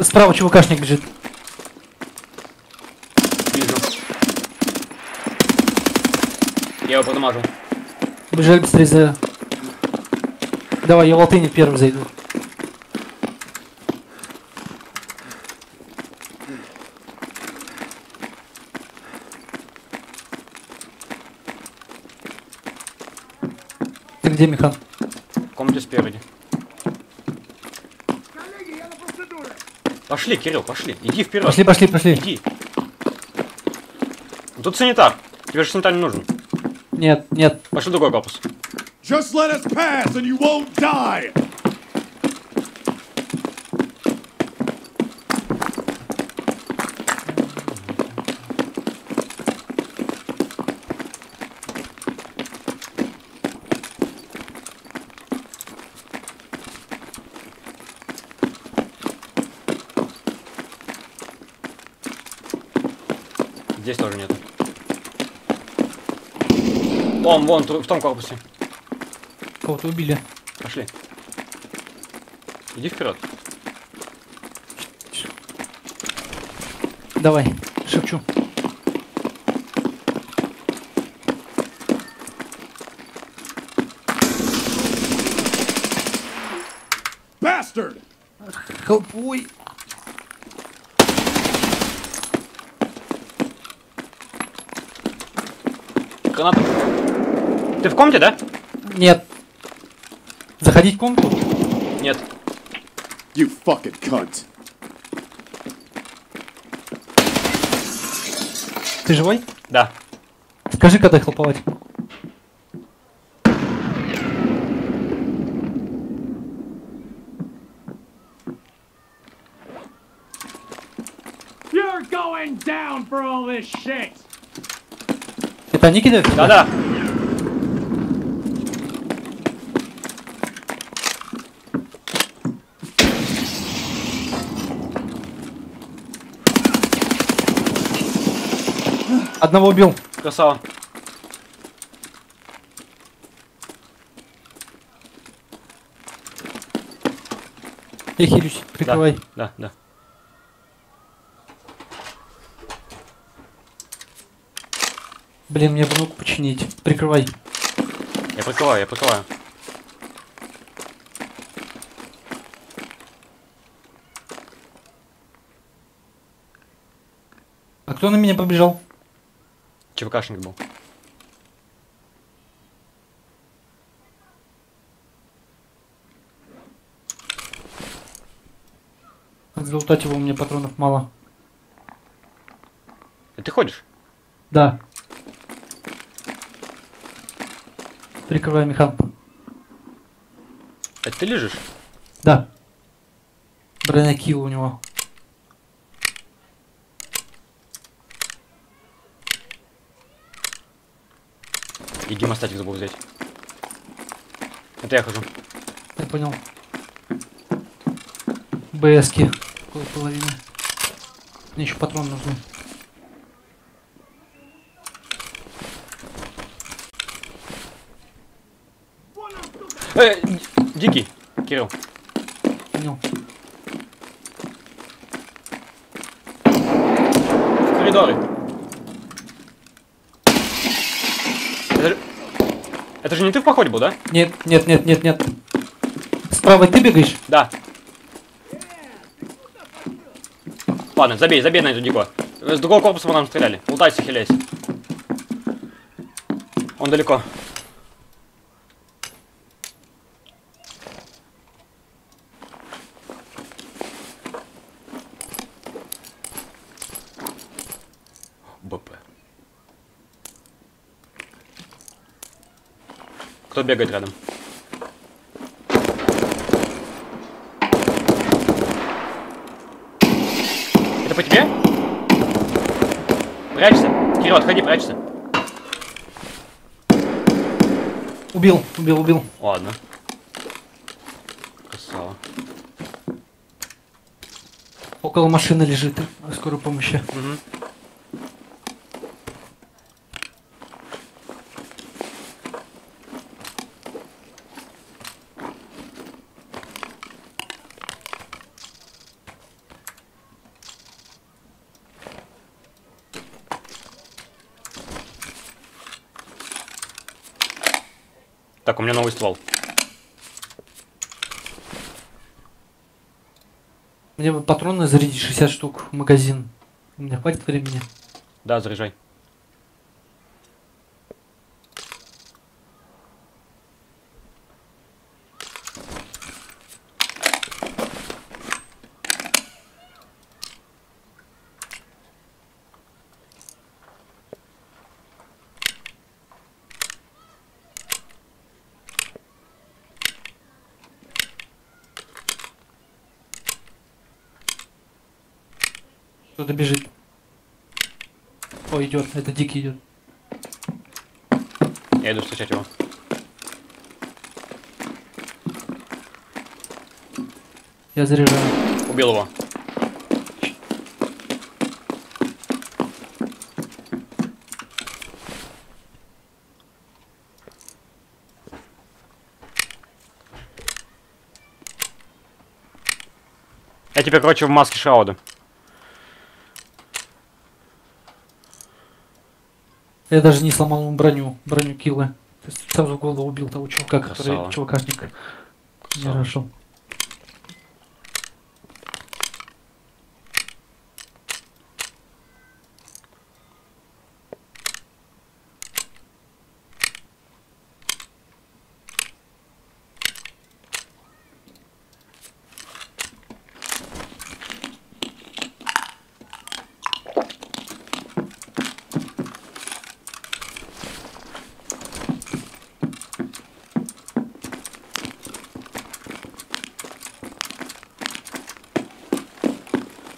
Справа чувакашник бежит. Вижу. Я его подмажу. Бежали быстрее за... Давай, я в алтыне первым зайду. Ты где, Михан? В комнате спереди. Пошли, Кирилл, пошли. Иди вперед. Пошли, пошли, пошли. Иди. Тут санитар. Тебе же санитар не нужен. Нет, нет. Пошли в другой корпус. Just let us pass and you won't die! Здесь тоже нету. Вон, вон, в том корпусе. Кого-то убили. Пошли. Иди вперед. Давай, шепчу. Bastard! Хелпой. Граната. Ты в комнате, да? Нет. Заходить в комнату? Нет. You fucking cunt. Ты живой? Да. Скажи, когда хлоповать. You're going down for all this shit! Это они кидают? Да-да. Одного убил. Красава. Я хилюсь. Прикрывай. Да, да. Блин, мне бы руку починить. Прикрывай. Я прикрываю, я прикрываю. А кто на меня побежал? ЧВКшник был. Залутать его, у меня патронов мало. И ты ходишь? Да. Прикрывай, Михан. Это ты лежишь? Да. Бронякил у него. И гемостатик забыл взять. Это я хожу. Я понял. БСки. Какой половины. Мне еще патрон нужны. Э, дикий. Кирилл. Понял. В коридоре. Это же... Это же не ты в походе был, да? Нет, нет, нет, нет, нет. Справа ты бегаешь? Да. Ладно, забей, забей на эту дико. С другого корпуса по нам стреляли. Лутайся, хиляйся. Он далеко. БП. Кто бегает рядом? Это по тебе? Прячься. Кирилл, отходи, прячься. Убил, убил, убил. Ладно. Красава. Около машины лежит. Скорой помощи. Мгм. Так, у меня новый ствол. Мне бы патроны зарядить 60 штук в магазин. У меня хватит времени. Да, заряжай. Кто-то бежит. О, идет. Это дикий идет. Я иду встречать его. Я заряжаю. Убил его. Я теперь, короче, в маске Шрауда. Я даже не сломал ему броню. Броню киллы. То есть сразу в голову убил того чувака, который Красава. чувакашник. Не Красава.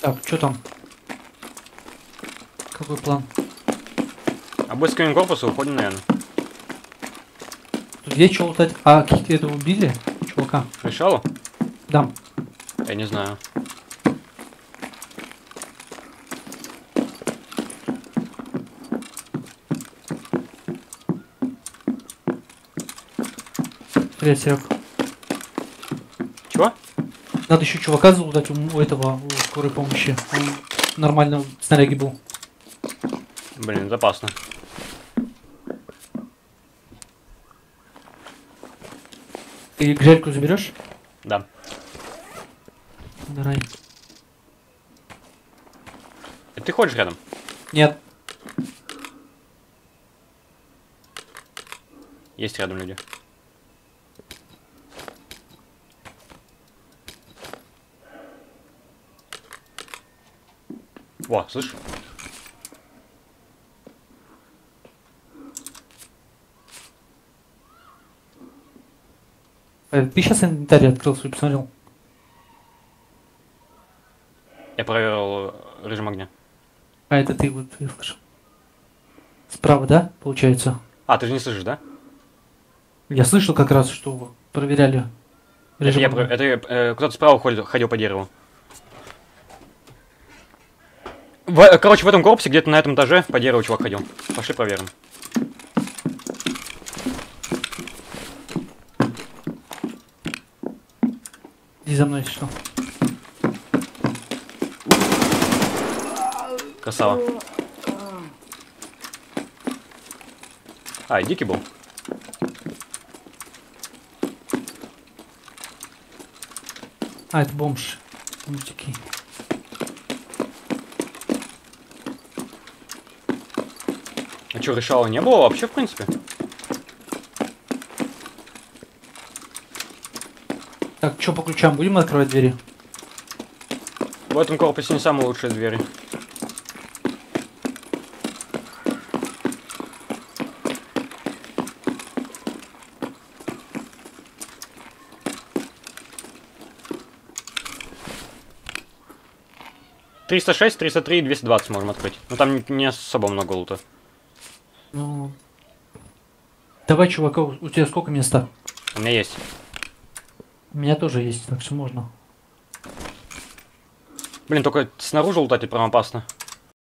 Так, что там? Какой план? А будет скрин корпуса, уходим, наверное. Тут есть что лутать? А, каких это убили? Чувака. Решала? Да. Я не знаю. Привет, Серег. Надо еще чувака залутать у, этого, у скорой помощи. Он нормально в снаряге был. Блин, запасно. Ты грельку заберешь? Да. Давай. Это ты ходишь рядом? Нет. Есть рядом люди. Во, слышь? Э, Ты сейчас инвентарь открыл свой, посмотрел. Я проверил э, режим огня. А, это ты вот я слышал. Справа, да, получается? А, ты же не слышишь, да? Я слышал как раз, что проверяли Это, режим я, про- огня. это э, кто-то справа ходил, ходил по дереву. В- короче, в этом корпусе, где-то на этом этаже, по дереву чувак ходил. Пошли проверим. Иди за мной, что. Красава. А, дикий был. А, это бомж. Мультики. А что, решала не было вообще, в принципе? Так, что по ключам? Будем открывать двери? В этом корпусе не самые лучшие двери. Триста шесть, триста три, двести двадцать можем открыть. Но там не- не особо много лута. Ну... Давай, чувака, у тебя сколько места? У меня есть. У меня тоже есть, так что можно. Блин, только снаружи лутать прям опасно.